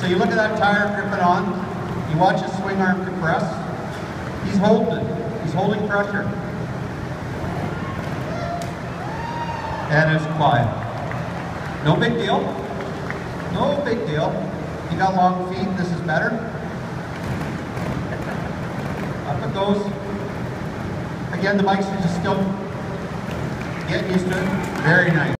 So you look at that tire gripping on, you watch his swing arm compress, he's holding it, he's holding pressure. And it's quiet. No big deal. No big deal. He got long feet, this is better. Up it goes. Again, the bikes are just still getting used to it. Very nice.